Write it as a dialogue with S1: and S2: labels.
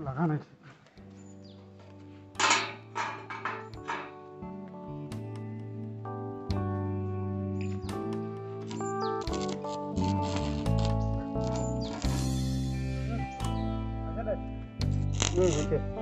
S1: la ganas. Hmm, okay.